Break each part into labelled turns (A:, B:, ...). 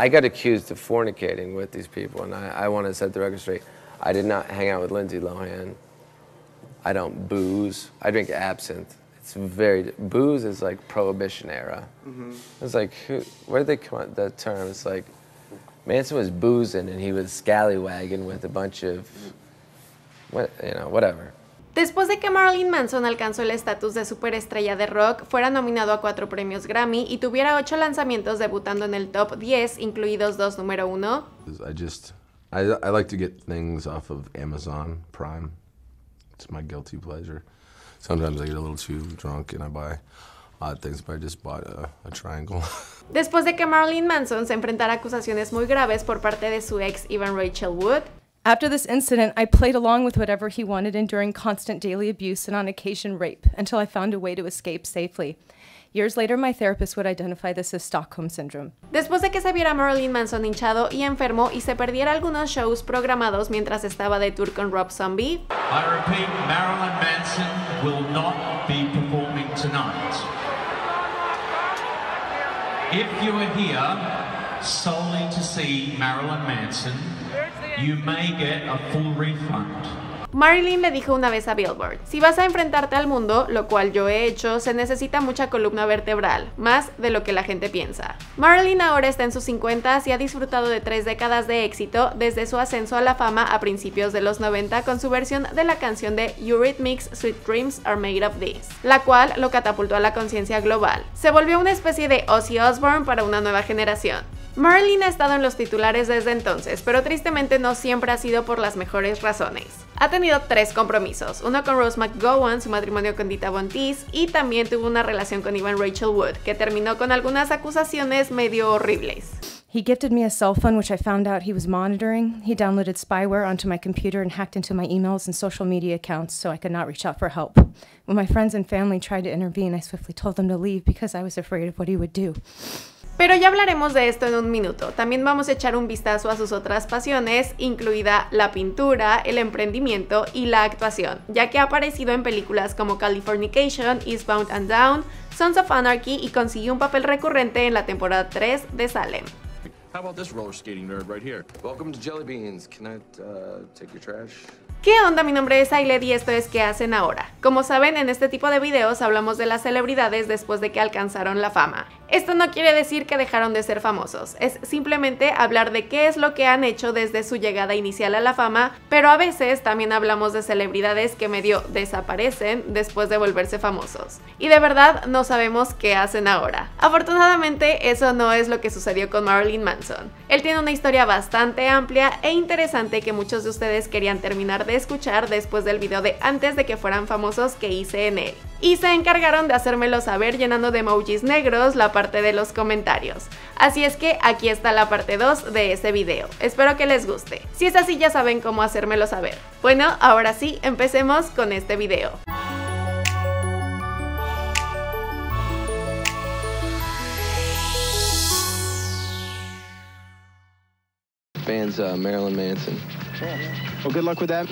A: I got accused of fornicating with these people, and I, I want to set the record straight. I did not hang out with Lindsay Lohan. I don't booze. I drink absinthe. It's very booze is like prohibition era. Mm-hmm. It's like who, where did they come up that term? It's like Manson was boozing and he was scallywagging with a bunch of what you know whatever.
B: Después de que Marilyn Manson alcanzó el estatus de superestrella de rock, fuera nominado a cuatro premios Grammy y tuviera ocho lanzamientos debutando en el top 10, incluidos dos número uno,
C: I just, I, I like to get things off of Amazon Prime. It's my guilty pleasure. Sometimes I get a little too drunk and I buy odd things, but I just bought a, a triangle.
B: después de que Marilyn Manson se enfrentara a acusaciones muy graves por parte de su ex Ivan Rachel Wood,
D: After this incident, I played along with whatever he wanted, enduring constant daily abuse and on occasion rape, until I found a way to escape safely. Years later, my therapist would identify this as Stockholm Syndrome.
B: Después de que se viera Marilyn Manson hinchado y enfermo y se perdiera algunos shows programados mientras estaba de tour con Rob Zombie,
E: I repeat, Marilyn Manson will not be performing tonight. If you are here solely to see Marilyn Manson,
B: Marilyn le dijo una vez a Billboard, si vas a enfrentarte al mundo, lo cual yo he hecho, se necesita mucha columna vertebral, más de lo que la gente piensa. Marilyn ahora está en sus 50 y ha disfrutado de tres décadas de éxito desde su ascenso a la fama a principios de los 90 con su versión de la canción de Eurythmics Sweet Dreams Are Made of This, la cual lo catapultó a la conciencia global. Se volvió una especie de Ozzy Osbourne para una nueva generación. Marilyn ha estado en los titulares desde entonces, pero tristemente no siempre ha sido por las mejores razones. Ha tenido tres compromisos, uno con Rose McGowan, su matrimonio con Dita Von Teese, y también tuvo una relación con Ivan Rachel Wood, que terminó con algunas acusaciones medio horribles.
D: He gifted me a cell phone, which I found out he was monitoring. He downloaded spyware onto my computer and hacked into my emails and social media accounts so I could not reach out for help. When my friends and family tried to intervene, I swiftly told them to leave because I was afraid of what he would do.
B: Pero ya hablaremos de esto en un minuto. También vamos a echar un vistazo a sus otras pasiones, incluida la pintura, el emprendimiento y la actuación, ya que ha aparecido en películas como Californication, Eastbound and Down, Sons of Anarchy y consiguió un papel recurrente en la temporada 3 de Salem.
F: How about this roller skating nerd right here?
A: Welcome to Jelly Beans. Can I uh, take your trash?
B: ¿Qué onda? Mi nombre es Ailed y esto es ¿Qué hacen ahora? Como saben, en este tipo de videos hablamos de las celebridades después de que alcanzaron la fama. Esto no quiere decir que dejaron de ser famosos, es simplemente hablar de qué es lo que han hecho desde su llegada inicial a la fama, pero a veces también hablamos de celebridades que medio desaparecen después de volverse famosos. Y de verdad no sabemos qué hacen ahora. Afortunadamente eso no es lo que sucedió con Marilyn Manson. Él tiene una historia bastante amplia e interesante que muchos de ustedes querían terminar de escuchar después del video de antes de que fueran famosos que hice en él. Y se encargaron de hacérmelo saber llenando de emojis negros la parte de los comentarios. Así es que aquí está la parte 2 de ese video. Espero que les guste. Si es así ya saben cómo hacérmelo saber. Bueno, ahora sí, empecemos con este video.
A: Fans uh, Marilyn Manson.
F: Well, good luck with that.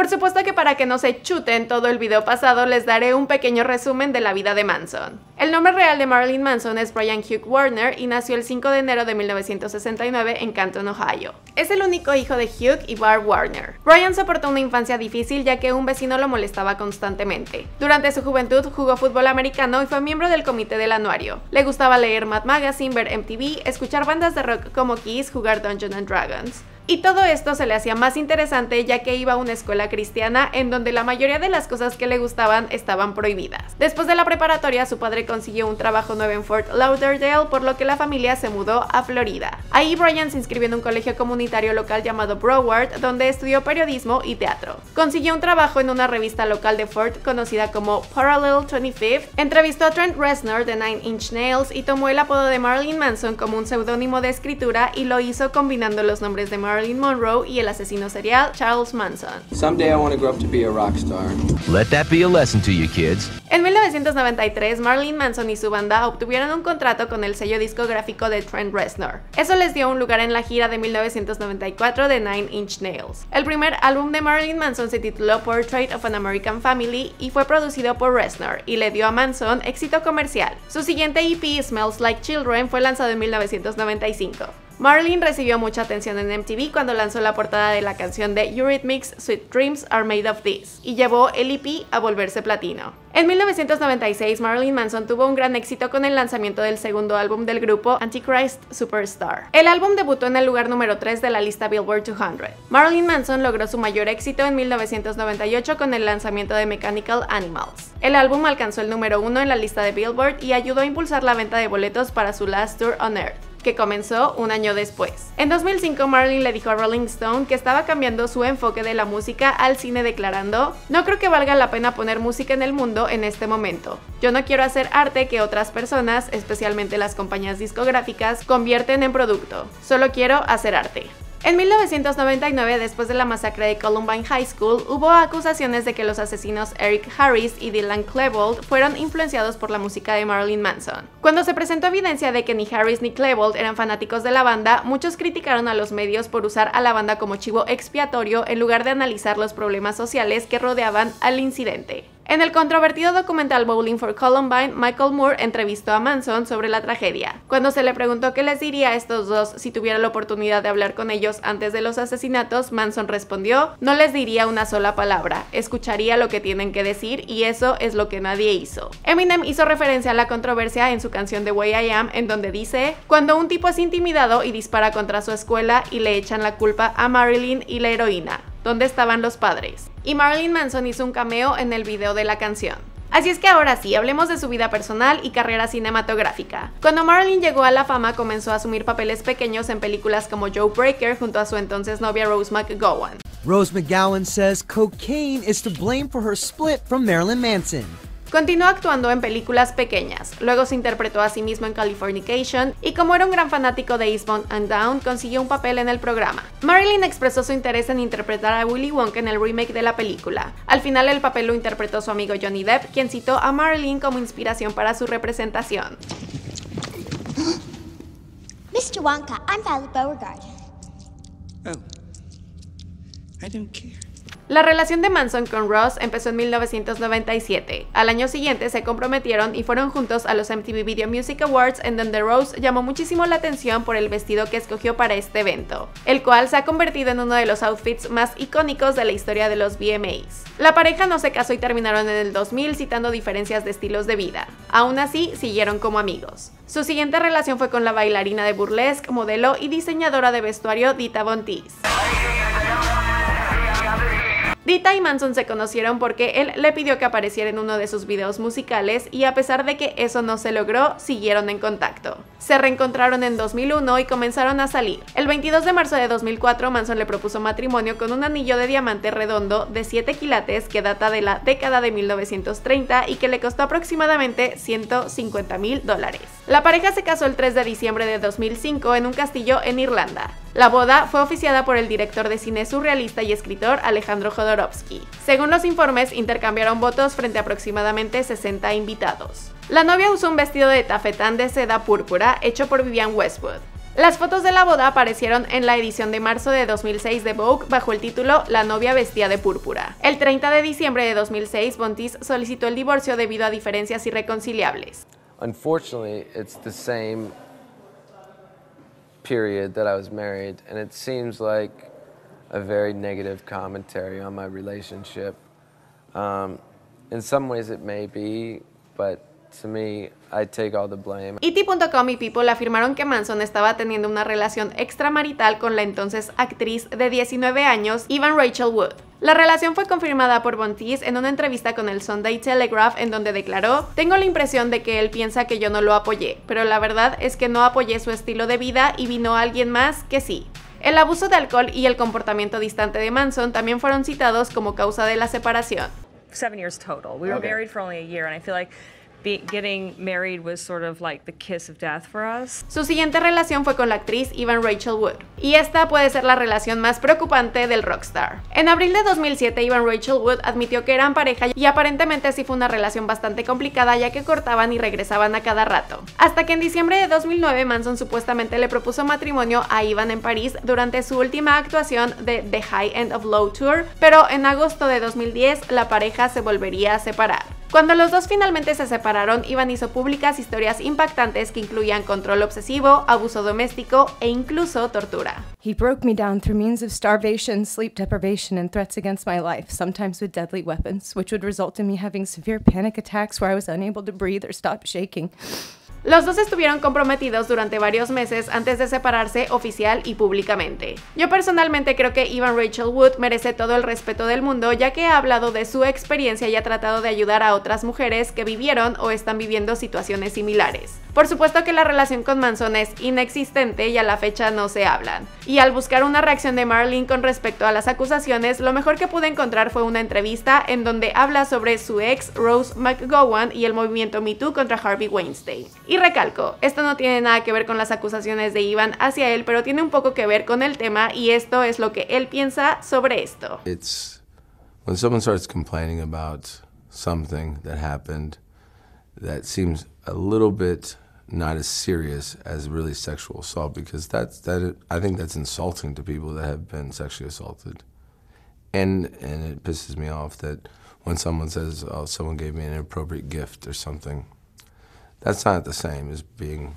B: Por supuesto que para que no se chuten todo el video pasado les daré un pequeño resumen de la vida de Manson. El nombre real de Marilyn Manson es Brian Hugh Warner y nació el 5 de enero de 1969 en Canton, Ohio. Es el único hijo de Hugh y Barb Warner. Brian soportó una infancia difícil ya que un vecino lo molestaba constantemente. Durante su juventud jugó fútbol americano y fue miembro del comité del anuario. Le gustaba leer Mad Magazine, ver MTV, escuchar bandas de rock como Kiss, jugar Dungeons and Dragons. Y todo esto se le hacía más interesante ya que iba a una escuela cristiana en donde la mayoría de las cosas que le gustaban estaban prohibidas. Después de la preparatoria, su padre consiguió un trabajo nuevo en Fort Lauderdale, por lo que la familia se mudó a Florida. Ahí Brian se inscribió en un colegio comunitario local llamado Broward, donde estudió periodismo y teatro. Consiguió un trabajo en una revista local de Fort conocida como Parallel 25, entrevistó a Trent Reznor de Nine Inch Nails y tomó el apodo de Marilyn Manson como un seudónimo de escritura y lo hizo combinando los nombres de Marilyn Marilyn Monroe y el asesino serial Charles Manson.
G: Someday I want to grow up to be a rock star.
H: Let that be a lesson to you, kids.
B: En 1993, Marilyn Manson y su banda obtuvieron un contrato con el sello discográfico de Trent Reznor. Eso les dio un lugar en la gira de 1994 de Nine Inch Nails. El primer álbum de Marilyn Manson se tituló Portrait of an American Family y fue producido por Reznor y le dio a Manson éxito comercial. Su siguiente EP, Smells Like Children, fue lanzado en 1995. Marlene recibió mucha atención en MTV cuando lanzó la portada de la canción de Eurythmics Sweet Dreams Are Made of This y llevó el EP a volverse platino. En 1996, Marilyn Manson tuvo un gran éxito con el lanzamiento del segundo álbum del grupo, Antichrist Superstar. El álbum debutó en el lugar número 3 de la lista Billboard 200. Marilyn Manson logró su mayor éxito en 1998 con el lanzamiento de Mechanical Animals. El álbum alcanzó el número 1 en la lista de Billboard y ayudó a impulsar la venta de boletos para su Last Tour on Earth que comenzó un año después. En 2005, Marlene le dijo a Rolling Stone que estaba cambiando su enfoque de la música al cine declarando, no creo que valga la pena poner música en el mundo en este momento. Yo no quiero hacer arte que otras personas, especialmente las compañías discográficas, convierten en producto. Solo quiero hacer arte. En 1999, después de la masacre de Columbine High School, hubo acusaciones de que los asesinos Eric Harris y Dylan Klebold fueron influenciados por la música de Marilyn Manson. Cuando se presentó evidencia de que ni Harris ni Klebold eran fanáticos de la banda, muchos criticaron a los medios por usar a la banda como chivo expiatorio en lugar de analizar los problemas sociales que rodeaban al incidente. En el controvertido documental Bowling for Columbine, Michael Moore entrevistó a Manson sobre la tragedia. Cuando se le preguntó qué les diría a estos dos si tuviera la oportunidad de hablar con ellos antes de los asesinatos, Manson respondió, no les diría una sola palabra, escucharía lo que tienen que decir y eso es lo que nadie hizo. Eminem hizo referencia a la controversia en su canción The Way I Am, en donde dice, cuando un tipo es intimidado y dispara contra su escuela y le echan la culpa a Marilyn y la heroína, ¿dónde estaban los padres? Y Marilyn Manson hizo un cameo en el video de la canción. Así es que ahora sí, hablemos de su vida personal y carrera cinematográfica. Cuando Marilyn llegó a la fama, comenzó a asumir papeles pequeños en películas como Joe Breaker junto a su entonces novia Rose McGowan.
I: Rose McGowan says cocaine is to blame for her split from Marilyn Manson.
B: Continuó actuando en películas pequeñas, luego se interpretó a sí mismo en Californication y como era un gran fanático de Eastbound and Down, consiguió un papel en el programa. Marilyn expresó su interés en interpretar a Willy Wonka en el remake de la película. Al final el papel lo interpretó su amigo Johnny Depp, quien citó a Marilyn como inspiración para su representación.
J: Mr. Wonka, I'm Violet Beauregard.
K: Oh. I don't care.
B: La relación de Manson con Ross empezó en 1997. Al año siguiente se comprometieron y fueron juntos a los MTV Video Music Awards en donde Rose llamó muchísimo la atención por el vestido que escogió para este evento, el cual se ha convertido en uno de los outfits más icónicos de la historia de los VMAs. La pareja no se casó y terminaron en el 2000 citando diferencias de estilos de vida. Aún así, siguieron como amigos. Su siguiente relación fue con la bailarina de burlesque, modelo y diseñadora de vestuario Dita Von Teese. Dita y Manson se conocieron porque él le pidió que apareciera en uno de sus videos musicales y a pesar de que eso no se logró, siguieron en contacto. Se reencontraron en 2001 y comenzaron a salir. El 22 de marzo de 2004, Manson le propuso matrimonio con un anillo de diamante redondo de 7 quilates que data de la década de 1930 y que le costó aproximadamente 150 mil dólares. La pareja se casó el 3 de diciembre de 2005 en un castillo en Irlanda. La boda fue oficiada por el director de cine surrealista y escritor Alejandro Jodorowsky. Según los informes, intercambiaron votos frente a aproximadamente 60 invitados. La novia usó un vestido de tafetán de seda púrpura hecho por Vivian Westwood. Las fotos de la boda aparecieron en la edición de marzo de 2006 de Vogue bajo el título La novia vestía de púrpura. El 30 de diciembre de 2006, Bontis solicitó el divorcio debido a diferencias irreconciliables.
A: Period that I was married, and it seems like a very negative commentary on my relationship. Um, in some ways, it may be, but to me, I take all the blame.
B: ET.com y People afirmaron que Manson estaba teniendo una relación extramarital con la entonces actriz de 19 años, Evan Rachel Wood. La relación fue confirmada por Bontis en una entrevista con el Sunday Telegraph en donde declaró, tengo la impresión de que él piensa que yo no lo apoyé, pero la verdad es que no apoyé su estilo de vida y vino alguien más que sí. El abuso de alcohol y el comportamiento distante de Manson también fueron citados como causa de la separación.
L: Seven years total. We were
A: Okay.
L: married for only a year, and I feel like getting married was sort of like the kiss of death for us.
B: Su siguiente relación fue con la actriz Evan Rachel Wood, y esta puede ser la relación más preocupante del rockstar. En abril de 2007, Evan Rachel Wood admitió que eran pareja y aparentemente sí fue una relación bastante complicada ya que cortaban y regresaban a cada rato. Hasta que en diciembre de 2009 Manson supuestamente le propuso matrimonio a Evan en París durante su última actuación de The High End of Low Tour, pero en agosto de 2010 la pareja se volvería a separar. Cuando los dos finalmente se separaron, Ivan hizo públicas historias impactantes que incluían control obsesivo, abuso doméstico e incluso tortura.
D: He broke me down through means of starvation, sleep deprivation, and threats against my life, sometimes with deadly weapons, which would result in me having severe panic attacks where I was unable to breathe or stop shaking.
B: Los dos estuvieron comprometidos durante varios meses antes de separarse oficial y públicamente. Yo personalmente creo que Evan Rachel Wood merece todo el respeto del mundo ya que ha hablado de su experiencia y ha tratado de ayudar a otras mujeres que vivieron o están viviendo situaciones similares. Por supuesto que la relación con Manson es inexistente y a la fecha no se hablan. Y al buscar una reacción de Marlene con respecto a las acusaciones, lo mejor que pude encontrar fue una entrevista en donde habla sobre su ex Rose McGowan y el movimiento Me Too contra Harvey Weinstein. Y recalco, esto no tiene nada que ver con las acusaciones de Ivan hacia él, pero tiene un poco que ver con el tema y esto es lo que él piensa sobre esto.
C: When someone starts complaining about something that happened that seems a little bit not as serious as really sexual assault because that's that I think that's insulting to people that have been sexually assaulted. And and it pisses me off that when someone says, "Oh, someone gave me an inappropriate gift or something." That's not the same as being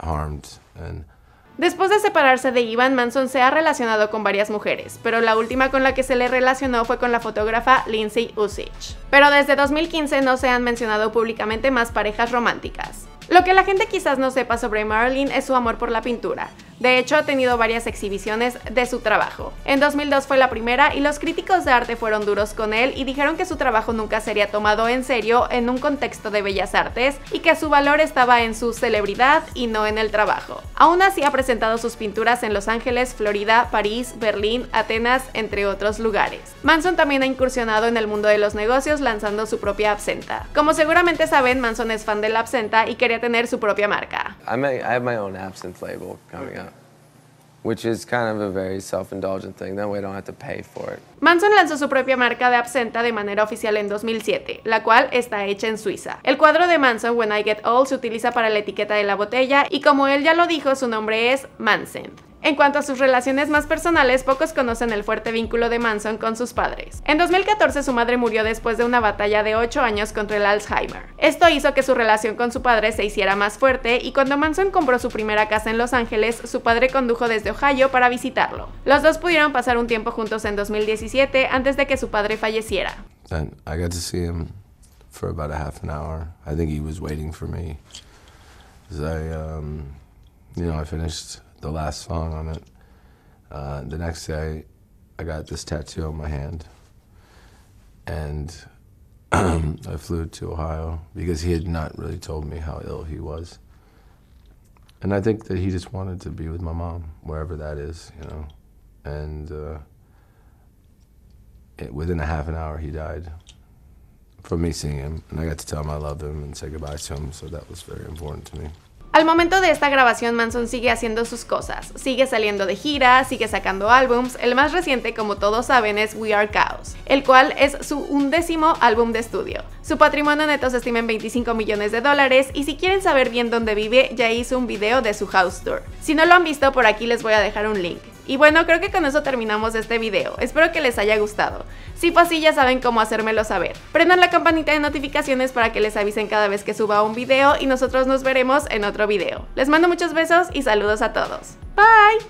C: harmed and
B: Después de separarse de Ivan, Manson se ha relacionado con varias mujeres, pero la última con la que se le relacionó fue con la fotógrafa Lindsay Usich. Pero desde 2015 no se han mencionado públicamente más parejas románticas. Lo que la gente quizás no sepa sobre Marilyn es su amor por la pintura. De hecho, ha tenido varias exhibiciones de su trabajo. En 2002 fue la primera y los críticos de arte fueron duros con él y dijeron que su trabajo nunca sería tomado en serio en un contexto de bellas artes y que su valor estaba en su celebridad y no en el trabajo. Aún así ha presentado sus pinturas en Los Ángeles, Florida, París, Berlín, Atenas, entre otros lugares. Manson también ha incursionado en el mundo de los negocios lanzando su propia absenta. Como seguramente saben, Manson es fan de la absenta y quería tener su propia marca.
A: I, may, I have my own absinthe label coming up, which is kind of a very self-indulgent thing. That way I don't have to pay for it.
B: Manson lanzó su propia marca de absenta de manera oficial en 2007, la cual está hecha en Suiza. El cuadro de Manson, When I Get Old, se utiliza para la etiqueta de la botella y como él ya lo dijo, su nombre es Manson. En cuanto a sus relaciones más personales, pocos conocen el fuerte vínculo de Manson con sus padres. En 2014 su madre murió después de una batalla de 8 años contra el Alzheimer. Esto hizo que su relación con su padre se hiciera más fuerte y cuando Manson compró su primera casa en Los Ángeles, su padre condujo desde Ohio para visitarlo. Los dos pudieron pasar un tiempo juntos en 2017 antes de que su padre falleciera.
C: I got to see him for about a half an hour. I think he was waiting for me. um, you know, I finished the last song on it. Uh, the next day, I got this tattoo on my hand, and I flew to Ohio because he had not really told me how ill he was. And I think that he just wanted to be with my mom, wherever that is, you know. And uh, it, within a half an hour, he died from me seeing him. And I got to tell him I loved him and say goodbye to him, so that was very important to me.
B: Al momento de esta grabación, Manson sigue haciendo sus cosas, sigue saliendo de gira, sigue sacando álbums, el más reciente, como todos saben, es We Are Chaos, el cual es su undécimo álbum de estudio. Su patrimonio neto se estima en 25 millones de dólares y si quieren saber bien dónde vive, ya hizo un video de su house tour. Si no lo han visto, por aquí les voy a dejar un link. Y bueno, creo que con eso terminamos este video. Espero que les haya gustado. Si fue así, ya saben cómo hacérmelo saber. Prendan la campanita de notificaciones para que les avisen cada vez que suba un video y nosotros nos veremos en otro video. Les mando muchos besos y saludos a todos. Bye!